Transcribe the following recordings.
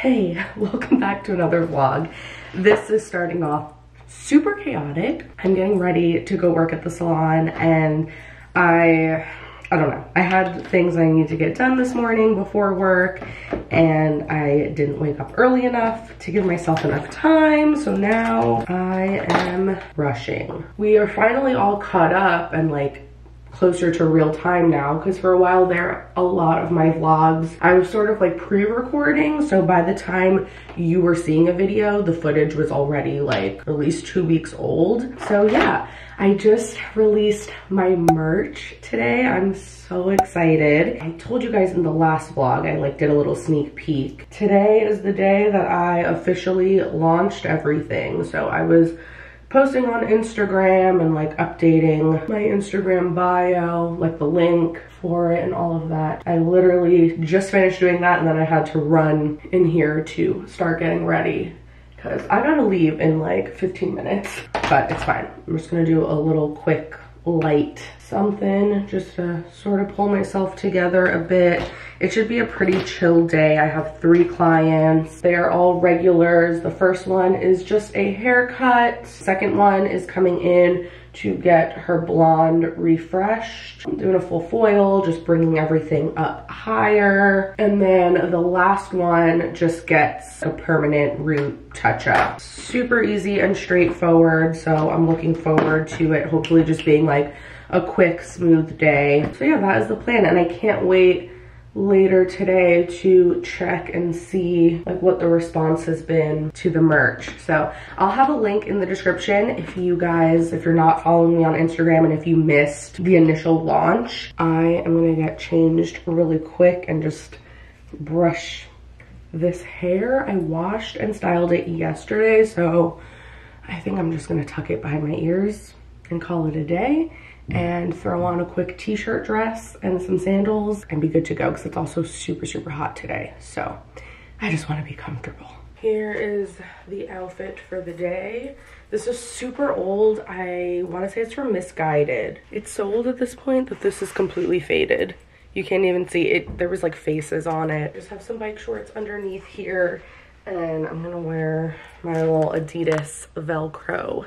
Hey, welcome back to another vlog. This is starting off super chaotic. I'm getting ready to go work at the salon and I, I don't know. I had things I need to get done this morning before work and I didn't wake up early enough to give myself enough time. So now I am rushing. We are finally all caught up and like closer to real time now because for a while there a lot of my vlogs I was sort of like pre-recording so by the time you were seeing a video the footage was already like at least two weeks old. So yeah I just released my merch today. I'm so excited. I told you guys in the last vlog I like did a little sneak peek. Today is the day that I officially launched everything. So I was posting on Instagram and like updating my Instagram bio, like the link for it and all of that. I literally just finished doing that and then I had to run in here to start getting ready because I gotta leave in like 15 minutes, but it's fine. I'm just gonna do a little quick light something just to sort of pull myself together a bit. It should be a pretty chill day. I have three clients. They are all regulars. The first one is just a haircut. Second one is coming in to get her blonde refreshed. I'm doing a full foil, just bringing everything up higher. And then the last one just gets a permanent root touch up. Super easy and straightforward. So I'm looking forward to it hopefully just being like a quick, smooth day. So yeah, that is the plan. And I can't wait later today to check and see like what the response has been to the merch. So i'll have a link in the description if you guys if you're not following me on instagram and if you missed the initial launch. I am gonna get changed really quick and just brush this hair. I washed and styled it yesterday so i think i'm just gonna tuck it behind my ears and call it a day and throw on a quick t-shirt dress and some sandals and be good to go because it's also super, super hot today. So I just want to be comfortable. Here is the outfit for the day. This is super old. I want to say it's from Missguided. It's so old at this point that this is completely faded. You can't even see it. There was like faces on it. Just have some bike shorts underneath here. And I'm going to wear my little Adidas Velcro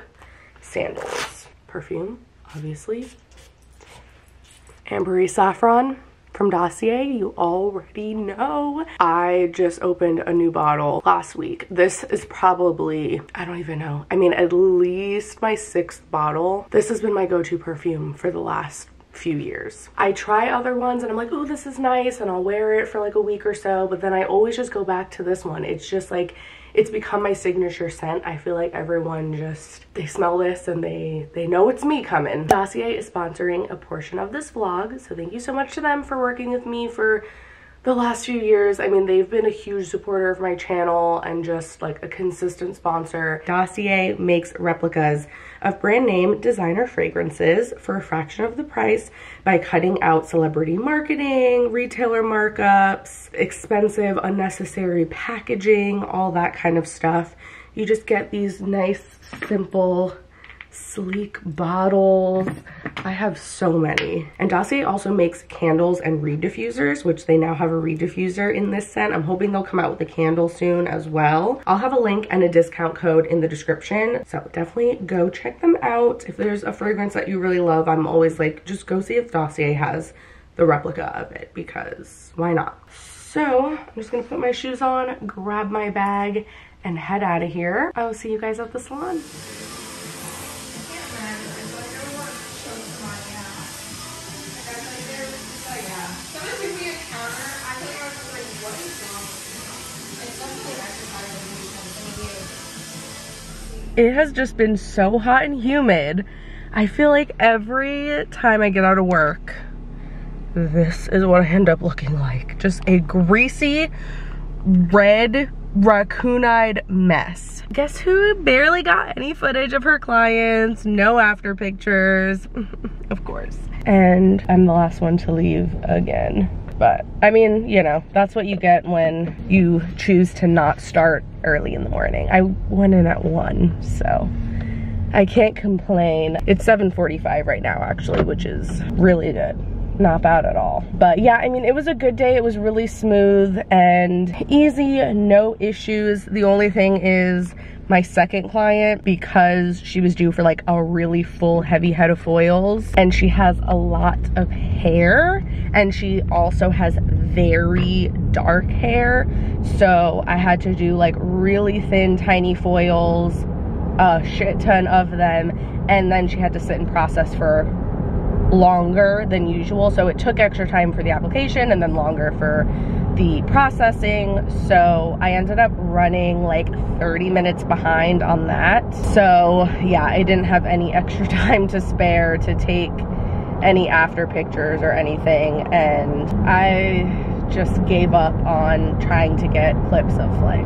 sandals. Perfume obviously. Ambery Saffron from Dossier, you already know. I just opened a new bottle last week. This is probably, I don't even know. I mean, at least my sixth bottle. This has been my go-to perfume for the last few years. I try other ones and I'm like, oh, this is nice and I'll wear it for like a week or so, but then I always just go back to this one. It's just like, it's become my signature scent. I feel like everyone just, they smell this and they, they know it's me coming. Dossier is sponsoring a portion of this vlog, so thank you so much to them for working with me for the last few years. I mean, they've been a huge supporter of my channel and just like a consistent sponsor. Dossier makes replicas of brand name designer fragrances for a fraction of the price by cutting out celebrity marketing, retailer markups, expensive, unnecessary packaging, all that kind of stuff. You just get these nice, simple, sleek bottles. I have so many. And Dossier also makes candles and reed diffusers, which they now have a reed diffuser in this scent. I'm hoping they'll come out with a candle soon as well. I'll have a link and a discount code in the description. So definitely go check them out. If there's a fragrance that you really love, I'm always like, just go see if Dossier has the replica of it because why not? So I'm just gonna put my shoes on, grab my bag, and head out of here. I will see you guys at the salon. It has just been so hot and humid. I feel like every time I get out of work, this is what I end up looking like. Just a greasy, red, raccoon-eyed mess. Guess who barely got any footage of her clients? No after pictures, of course. And I'm the last one to leave again. But I mean, you know, that's what you get when you choose to not start early in the morning. I went in at one, so I can't complain. It's 7.45 right now actually, which is really good. not bad at all. But yeah, I mean, it was a good day. It was really smooth and easy, no issues. The only thing is my second client because she was due for like a really full heavy head of foils. And she has a lot of hair. And she also has very dark hair. So I had to do like really thin tiny foils a shit ton of them. And then she had to sit and process for longer than usual. So it took extra time for the application and then longer for the processing. So I ended up running like 30 minutes behind on that. So yeah, I didn't have any extra time to spare to take any after pictures or anything. And I just gave up on trying to get clips of like,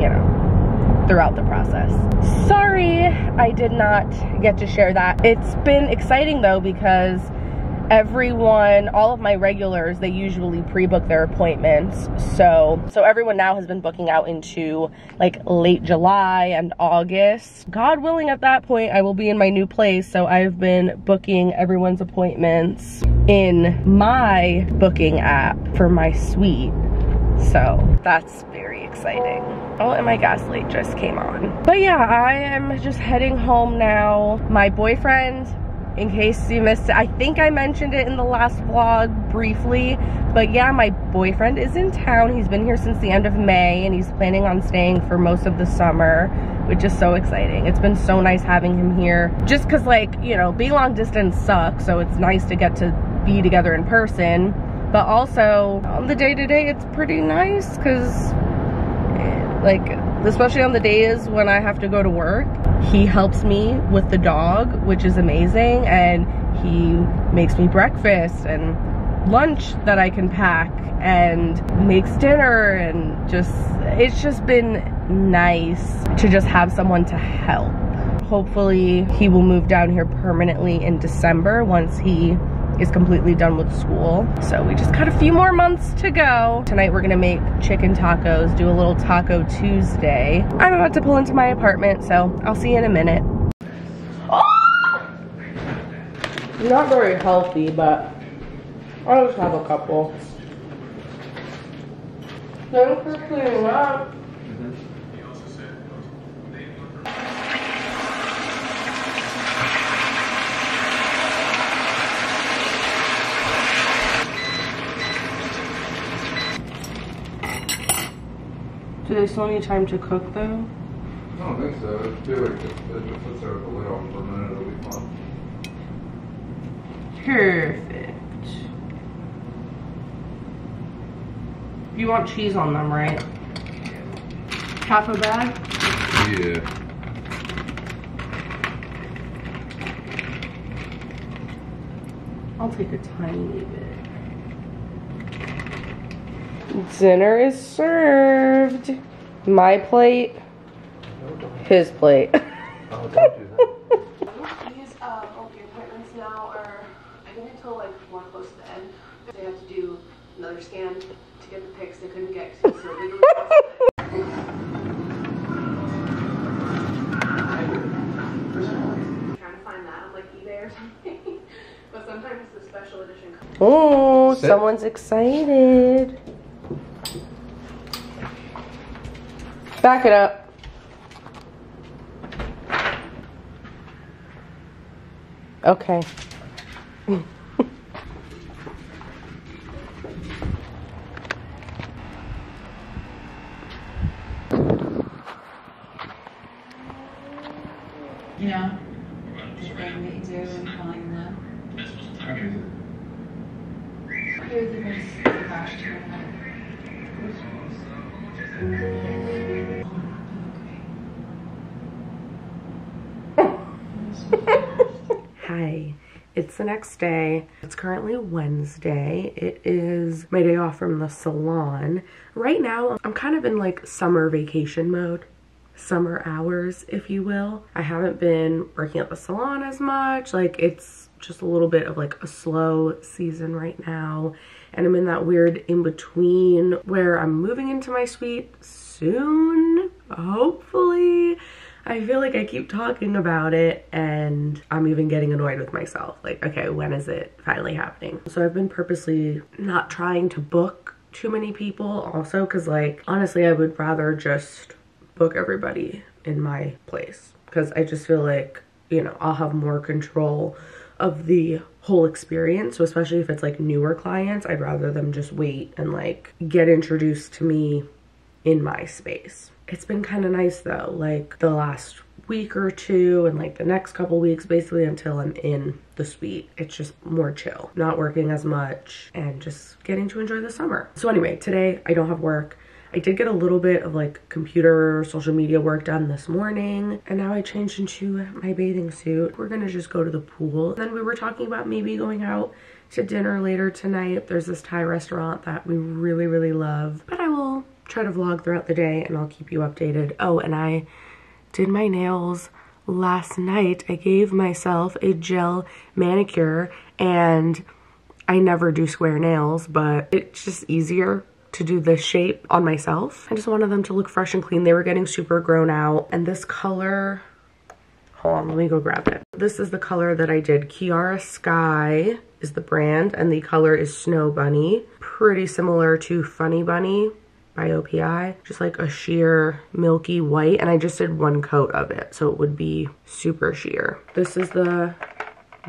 you know, throughout the process. Sorry, I did not get to share that. It's been exciting though because everyone all of my regulars they usually pre-book their appointments so so everyone now has been booking out into like late july and august god willing at that point i will be in my new place so i've been booking everyone's appointments in my booking app for my suite so that's very exciting. Oh, and my gas light just came on. But yeah, I am just heading home now. My boyfriend, in case you missed it, I think I mentioned it in the last vlog briefly, but yeah, my boyfriend is in town. He's been here since the end of May and he's planning on staying for most of the summer, which is so exciting. It's been so nice having him here. Just cause like, you know, being long distance sucks, so it's nice to get to be together in person but also on the day to day it's pretty nice because eh, like especially on the days when I have to go to work he helps me with the dog which is amazing and he makes me breakfast and lunch that I can pack and makes dinner and just it's just been nice to just have someone to help. Hopefully he will move down here permanently in December once he is completely done with school. So we just got a few more months to go. Tonight we're gonna make chicken tacos, do a little Taco Tuesday. I'm about to pull into my apartment, so I'll see you in a minute. Oh! Not very healthy, but I'll just have a couple. Thanks for cleaning up. Do they still need time to cook though? I don't think so. I feel like if it just sits there with the lid on for a minute, it'll be fine. Perfect. You want cheese on them, right? Half a bag? Yeah. I'll take a tiny bit. Dinner is served. My plate, his plate. Oh, don't do that. These uh, OP appointments now are, I think until like more close to the end. They have to do another scan to get the pics they couldn't get because so legally Trying to find that on like eBay or something. but sometimes the special edition. Oh, someone's excited. Back it up. Okay. Next day. It's currently Wednesday. It is my day off from the salon. Right now, I'm kind of in like summer vacation mode. Summer hours, if you will. I haven't been working at the salon as much. Like it's just a little bit of like a slow season right now. And I'm in that weird in between where I'm moving into my suite soon, hopefully. I feel like I keep talking about it and I'm even getting annoyed with myself. Like, okay, when is it finally happening? So I've been purposely not trying to book too many people also because like, honestly, I would rather just book everybody in my place because I just feel like, you know, I'll have more control of the whole experience. So especially if it's like newer clients, I'd rather them just wait and like get introduced to me in my space. It's been kind of nice though, like the last week or two and like the next couple weeks basically until I'm in the suite. It's just more chill, not working as much and just getting to enjoy the summer. So anyway, today I don't have work. I did get a little bit of like computer, social media work done this morning, and now I changed into my bathing suit. We're gonna just go to the pool. And then we were talking about maybe going out to dinner later tonight. There's this Thai restaurant that we really, really love, but I will try to vlog throughout the day and I'll keep you updated. Oh, and I did my nails last night. I gave myself a gel manicure and I never do square nails, but it's just easier to do this shape on myself. I just wanted them to look fresh and clean. They were getting super grown out. And this color, hold on, let me go grab it. This is the color that I did. Kiara Sky is the brand and the color is Snow Bunny. Pretty similar to Funny Bunny by OPI. Just like a sheer milky white and I just did one coat of it so it would be super sheer. This is the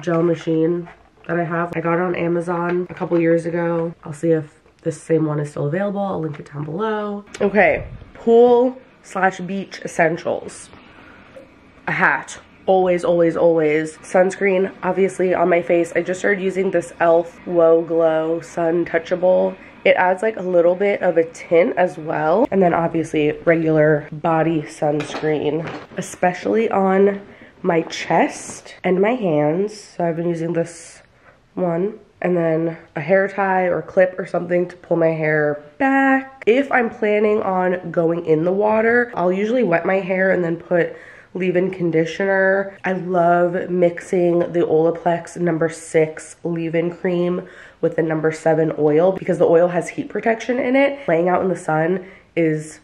gel machine that I have. I got it on Amazon a couple years ago. I'll see if this same one is still available. I'll link it down below. Okay, pool slash beach essentials. A hat. Always, always, always. Sunscreen, obviously, on my face. I just started using this e.l.f. Whoa Glow Sun Touchable. It adds like a little bit of a tint as well. And then obviously regular body sunscreen, especially on my chest and my hands. So I've been using this one and then a hair tie or clip or something to pull my hair back. If I'm planning on going in the water, I'll usually wet my hair and then put leave-in conditioner. I love mixing the Olaplex number six leave-in cream with the number seven oil because the oil has heat protection in it. Laying out in the sun is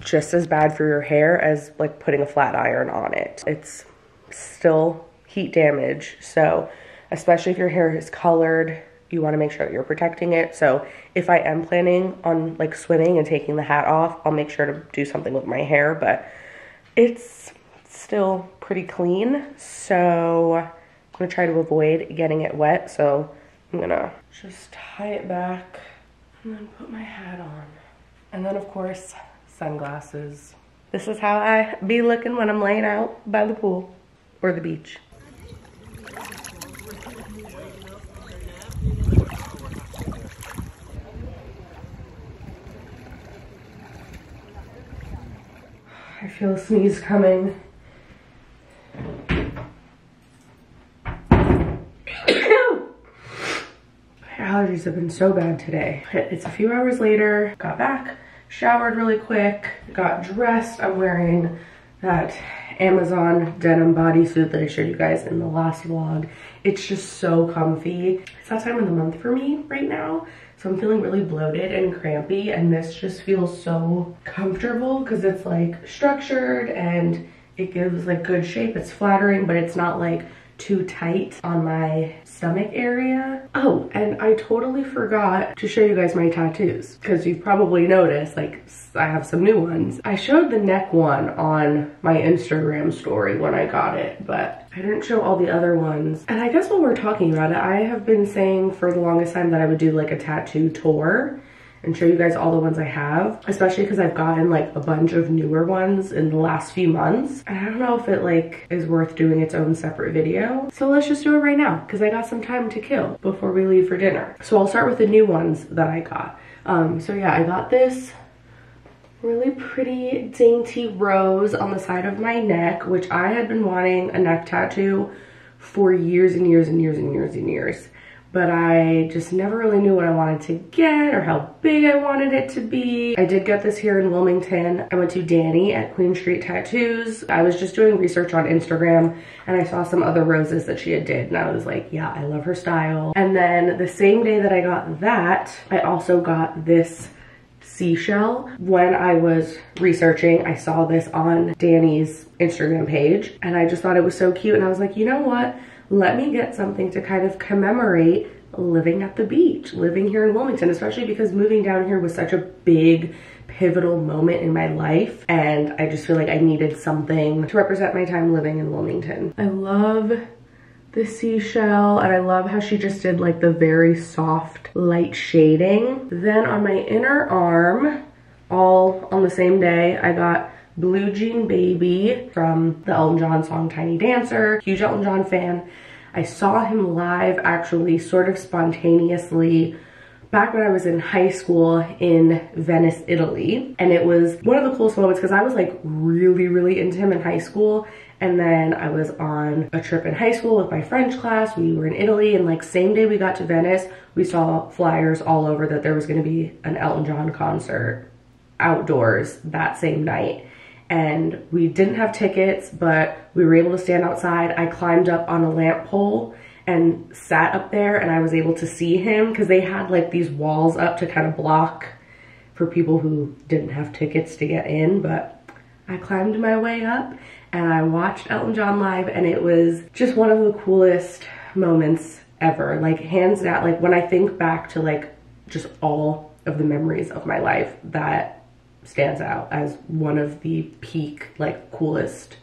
just as bad for your hair as like putting a flat iron on it. It's still heat damage. So especially if your hair is colored, you want to make sure that you're protecting it. So if I am planning on like swimming and taking the hat off, I'll make sure to do something with my hair, but it's still pretty clean. So I'm gonna try to avoid getting it wet. So I'm gonna just tie it back and then put my hat on. And then of course, sunglasses. This is how I be looking when I'm laying out by the pool or the beach. I feel a sneeze coming. My allergies have been so bad today. It's a few hours later, got back, showered really quick, got dressed. I'm wearing that Amazon denim bodysuit that I showed you guys in the last vlog. It's just so comfy. It's that time of the month for me right now. So I'm feeling really bloated and crampy and this just feels so comfortable because it's like structured and it gives like good shape. It's flattering, but it's not like too tight on my stomach area. Oh, and I totally forgot to show you guys my tattoos because you've probably noticed like I have some new ones. I showed the neck one on my Instagram story when I got it, but I didn't show all the other ones. And I guess while we're talking about it, I have been saying for the longest time that I would do like a tattoo tour and show you guys all the ones I have, especially because I've gotten like a bunch of newer ones in the last few months. And I don't know if it like is worth doing its own separate video. So let's just do it right now because I got some time to kill before we leave for dinner. So I'll start with the new ones that I got. Um, so yeah, I got this really pretty dainty rose on the side of my neck, which I had been wanting a neck tattoo for years and years and years and years and years but I just never really knew what I wanted to get or how big I wanted it to be. I did get this here in Wilmington. I went to Danny at Queen Street Tattoos. I was just doing research on Instagram and I saw some other roses that she had did and I was like, yeah, I love her style. And then the same day that I got that, I also got this seashell. When I was researching, I saw this on Danny's Instagram page and I just thought it was so cute. And I was like, you know what? Let me get something to kind of commemorate living at the beach, living here in Wilmington, especially because moving down here was such a big pivotal moment in my life and I just feel like I needed something to represent my time living in Wilmington. I love the seashell and I love how she just did like the very soft light shading. Then on my inner arm, all on the same day, I got Blue Jean Baby from the Elton John song Tiny Dancer, huge Elton John fan. I saw him live actually sort of spontaneously back when I was in high school in Venice, Italy. And it was one of the coolest moments because I was like really, really into him in high school. And then I was on a trip in high school with my French class. We were in Italy and like same day we got to Venice, we saw flyers all over that there was gonna be an Elton John concert outdoors that same night. And we didn't have tickets, but we were able to stand outside. I climbed up on a lamp pole and sat up there and I was able to see him because they had like these walls up to kind of block for people who didn't have tickets to get in. But I climbed my way up and I watched Elton John live and it was just one of the coolest moments ever. Like hands down, like when I think back to like just all of the memories of my life, that stands out as one of the peak, like coolest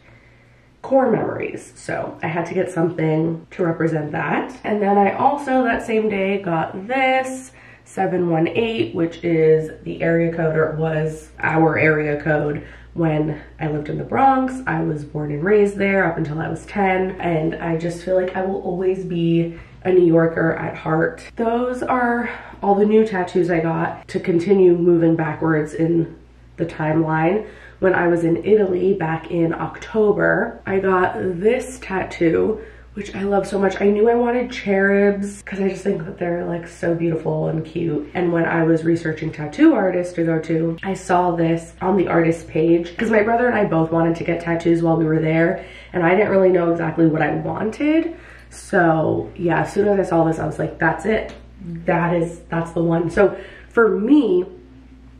core memories. So I had to get something to represent that. And then I also that same day got this 718, which is the area code or was our area code when I lived in the Bronx. I was born and raised there up until I was 10. And I just feel like I will always be a New Yorker at heart. Those are all the new tattoos I got to continue moving backwards in the timeline when I was in Italy back in October. I got this tattoo, which I love so much. I knew I wanted cherubs because I just think that they're like so beautiful and cute. And when I was researching tattoo artists to go to, I saw this on the artist page because my brother and I both wanted to get tattoos while we were there. And I didn't really know exactly what I wanted. So yeah, as soon as I saw this, I was like, that's it. That is, that's the one. So for me,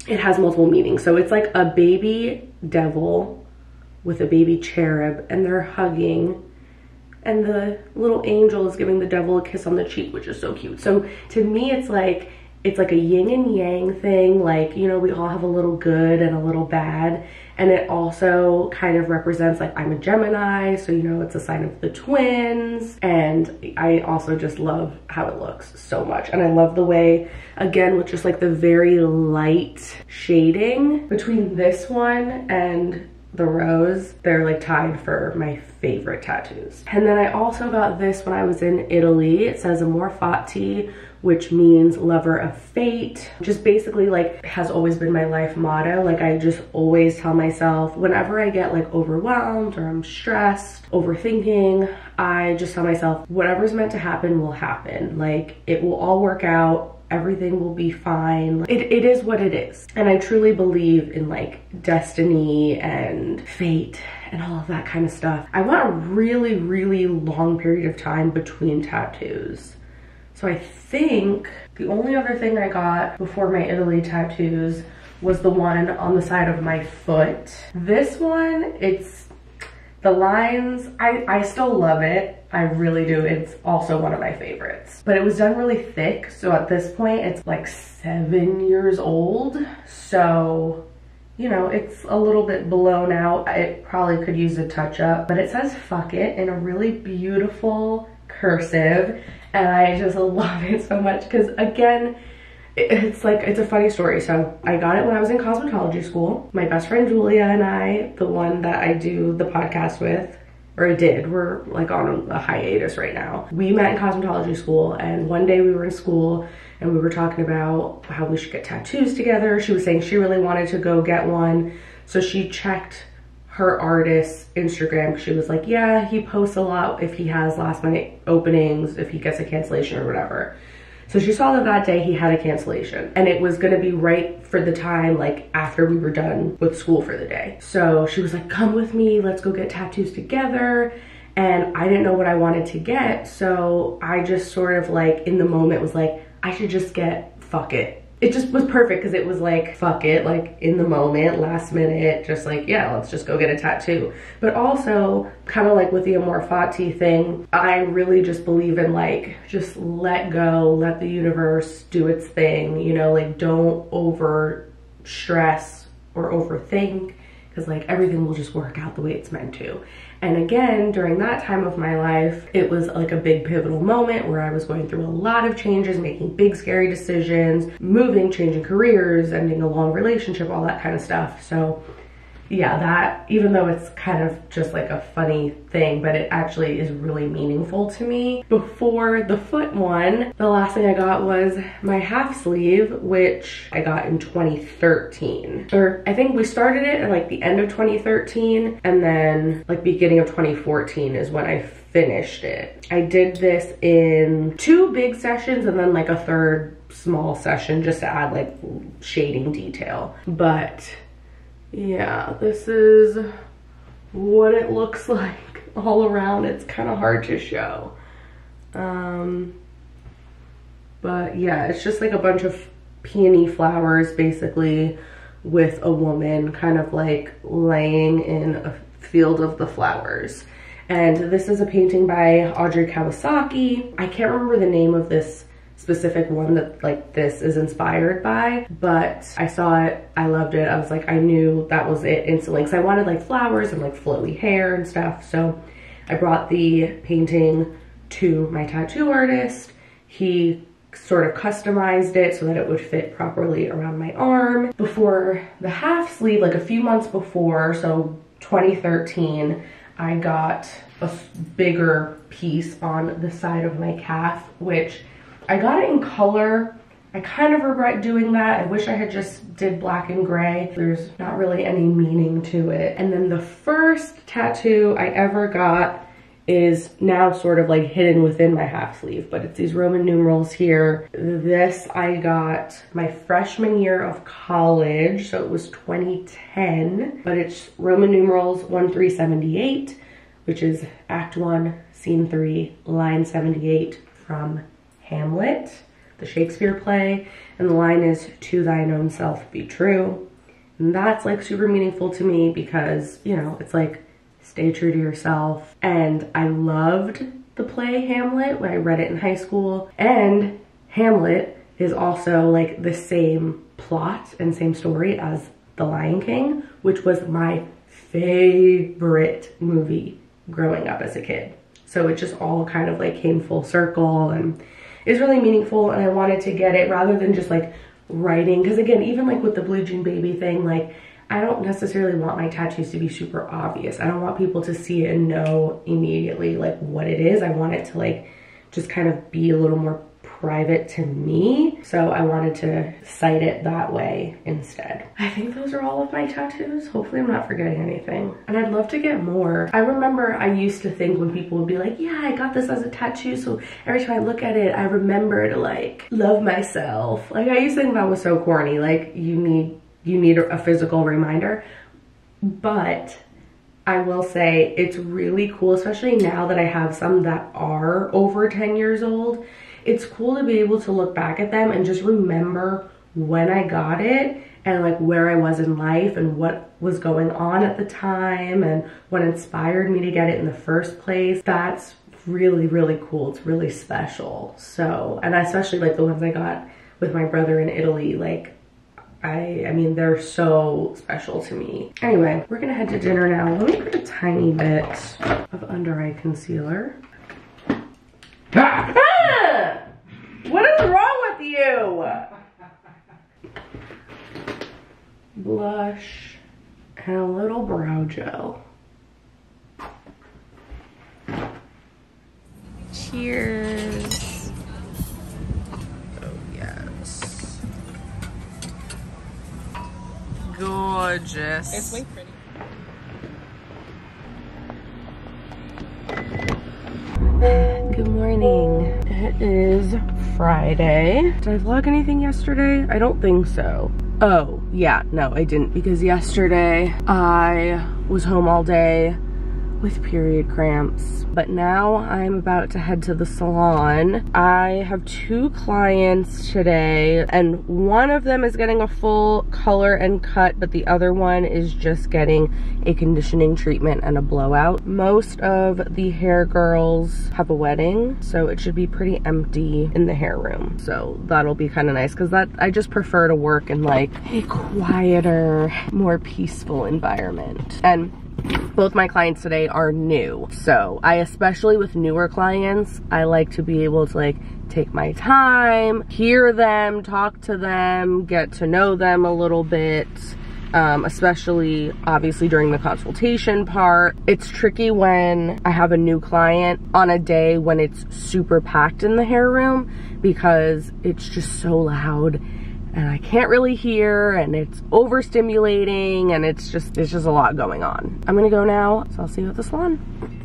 it has multiple meanings. So it's like a baby devil with a baby cherub and they're hugging and the little angel is giving the devil a kiss on the cheek, which is so cute. So to me, it's like, it's like a yin and yang thing. Like, you know, we all have a little good and a little bad. And it also kind of represents like I'm a Gemini, so you know it's a sign of the twins. And I also just love how it looks so much. And I love the way, again, with just like the very light shading between this one and the rose, they're like tied for my favorite tattoos. And then I also got this when I was in Italy. It says Amor Fati, which means lover of fate. Just basically like has always been my life motto. Like I just always tell myself whenever I get like overwhelmed or I'm stressed, overthinking, I just tell myself whatever's meant to happen will happen. Like it will all work out everything will be fine. It, it is what it is. And I truly believe in like destiny and fate and all of that kind of stuff. I want a really, really long period of time between tattoos. So I think the only other thing I got before my Italy tattoos was the one on the side of my foot. This one, it's the lines, I, I still love it. I really do. It's also one of my favorites. But it was done really thick. So at this point, it's like seven years old. So, you know, it's a little bit blown out. It probably could use a touch up. But it says fuck it in a really beautiful cursive. And I just love it so much because again, it's like it's a funny story so i got it when i was in cosmetology school my best friend julia and i the one that i do the podcast with or did we're like on a hiatus right now we met in cosmetology school and one day we were in school and we were talking about how we should get tattoos together she was saying she really wanted to go get one so she checked her artist's Instagram. She was like, yeah, he posts a lot if he has last minute openings, if he gets a cancellation or whatever. So she saw that that day he had a cancellation and it was gonna be right for the time like after we were done with school for the day. So she was like, come with me, let's go get tattoos together. And I didn't know what I wanted to get. So I just sort of like in the moment was like, I should just get fuck it it just was perfect because it was like, fuck it, like in the moment, last minute, just like, yeah, let's just go get a tattoo. But also, kind of like with the Amor Fati thing, I really just believe in like, just let go, let the universe do its thing, you know, like don't over stress or overthink because like everything will just work out the way it's meant to. And again, during that time of my life, it was like a big pivotal moment where I was going through a lot of changes, making big scary decisions, moving, changing careers, ending a long relationship, all that kind of stuff. So yeah, that, even though it's kind of just like a funny thing, but it actually is really meaningful to me. Before the foot one, the last thing I got was my half sleeve, which I got in 2013. Or I think we started it at like the end of 2013, and then like beginning of 2014 is when I finished it. I did this in two big sessions and then like a third small session just to add like shading detail. But yeah, this is what it looks like all around. It's kind of hard to show. Um, but yeah, it's just like a bunch of peony flowers basically with a woman kind of like laying in a field of the flowers. And this is a painting by Audrey Kawasaki. I can't remember the name of this specific one that like this is inspired by but I saw it I loved it. I was like I knew that was it instantly because I wanted like flowers and like flowy hair and stuff. So I brought the painting to my tattoo artist. He sort of customized it so that it would fit properly around my arm. Before the half sleeve like a few months before so 2013 I got a bigger piece on the side of my calf which I got it in color. I kind of regret doing that. I wish I had just did black and gray. There's not really any meaning to it. And then the first tattoo I ever got is now sort of like hidden within my half sleeve, but it's these Roman numerals here. This I got my freshman year of college, so it was 2010, but it's Roman numerals 1378, which is Act 1, Scene 3, line 78 from Hamlet, the Shakespeare play, and the line is, to thine own self be true. And that's like super meaningful to me because, you know, it's like, stay true to yourself. And I loved the play Hamlet when I read it in high school. And Hamlet is also like the same plot and same story as The Lion King, which was my favorite movie growing up as a kid. So it just all kind of like came full circle and is really meaningful and I wanted to get it rather than just like writing. Because again, even like with the Blue Jean Baby thing, like I don't necessarily want my tattoos to be super obvious. I don't want people to see it and know immediately like what it is. I want it to like just kind of be a little more private to me. So I wanted to cite it that way instead. I think those are all of my tattoos. Hopefully I'm not forgetting anything. And I'd love to get more. I remember I used to think when people would be like, yeah, I got this as a tattoo. So every time I look at it, I remember to like love myself. Like I used to think that was so corny. Like you need, you need a physical reminder. But I will say it's really cool, especially now that I have some that are over 10 years old it's cool to be able to look back at them and just remember when I got it and like where I was in life and what was going on at the time and what inspired me to get it in the first place. That's really, really cool. It's really special. So, and I especially like the ones I got with my brother in Italy, like I, I mean, they're so special to me. Anyway, we're gonna head to dinner now. Let me put a tiny bit of under eye concealer. Ah! What is wrong with you? Blush and a little brow gel. Cheers. Oh, yes. Gorgeous. It's way pretty. Good morning. It is Friday. Did I vlog anything yesterday? I don't think so. Oh, yeah, no, I didn't because yesterday I was home all day, with period cramps. But now I'm about to head to the salon. I have two clients today and one of them is getting a full color and cut, but the other one is just getting a conditioning treatment and a blowout. Most of the hair girls have a wedding, so it should be pretty empty in the hair room. So that'll be kind of nice because that I just prefer to work in like a quieter, more peaceful environment. And both my clients today are new. So I, especially with newer clients, I like to be able to like take my time, hear them, talk to them, get to know them a little bit. Um, especially obviously during the consultation part. It's tricky when I have a new client on a day when it's super packed in the hair room because it's just so loud and I can't really hear and it's overstimulating and it's just it's just a lot going on. I'm gonna go now, so I'll see you at the salon.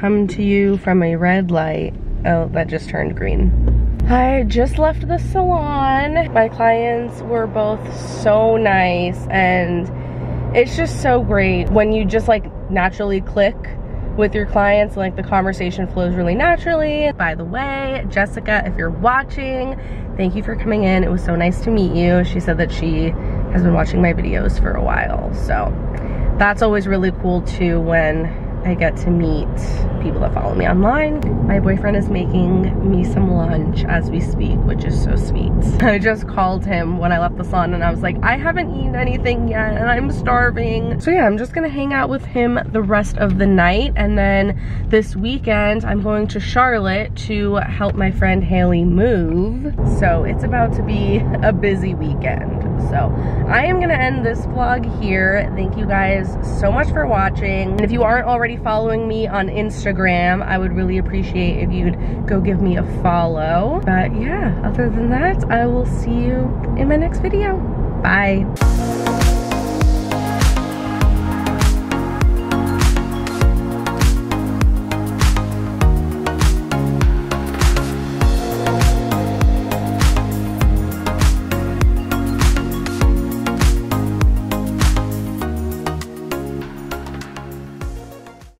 Come to you from a red light. Oh, that just turned green. I just left the salon. My clients were both so nice and it's just so great when you just like naturally click with your clients like the conversation flows really naturally by the way jessica if you're watching thank you for coming in it was so nice to meet you she said that she has been watching my videos for a while so that's always really cool too when I get to meet people that follow me online. My boyfriend is making me some lunch as we speak, which is so sweet. I just called him when I left the salon and I was like, I haven't eaten anything yet and I'm starving. So yeah, I'm just gonna hang out with him the rest of the night. And then this weekend, I'm going to Charlotte to help my friend Haley move. So it's about to be a busy weekend. So I am gonna end this vlog here. Thank you guys so much for watching. And if you aren't already following me on Instagram, I would really appreciate if you'd go give me a follow. But yeah, other than that, I will see you in my next video. Bye.